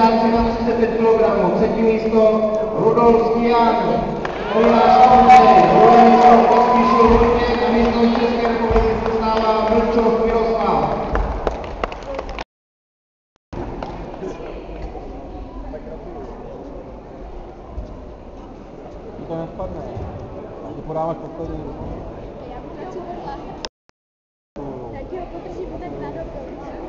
35 kg, Třetí místo Rudolský Jan. Olinář Ondřej. Druhé místo Pospíšil Vojtěch a místo České republiky se stává Vlčov Miroslav. To nespadne. A ty podáváš poslední. Já pokračuju vedle. Já ti ho podržím hned na dobu.